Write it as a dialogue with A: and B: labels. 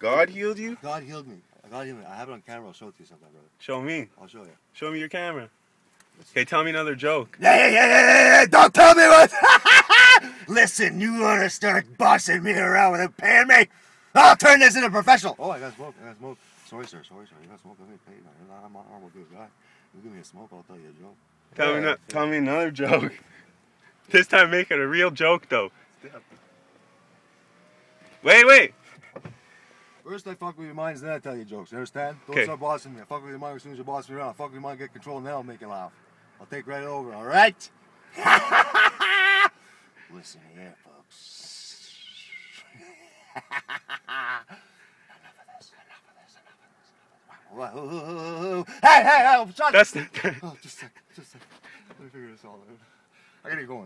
A: God healed you?
B: God healed me. God healed me. I have it on camera. I'll show it to you sometime, brother.
A: Show me.
B: I'll show you.
A: Show me your camera. Okay, tell me another joke.
B: Yeah, yeah, yeah, yeah, yeah. Don't tell me what. Listen, you wanna start bossing me around without paying me? I'll turn this into professional. Oh, I got smoke. I got smoke. Sorry, sir. Sorry, sir. You got smoke. Let me pay. Man. I'm, I'm a good guy. You give me a smoke, I'll tell you a joke.
A: Tell me no, tell me another joke. This time make it a real joke though. Wait, wait.
B: First I fuck with your minds, then I tell you jokes. You understand? Don't
A: Okay.
B: start bossing me. I fuck with your mind as soon as you boss me around. I fuck with your mind, get control, and then I'll make you laugh. I'll take right over, alright? Listen here, folks. enough of this, enough of this, enough of this, enough of this. Whoa, Hey, hey, hey, shut
A: That's
B: Oh, just a second, just a second. Let me figure this all out. I gotta get going.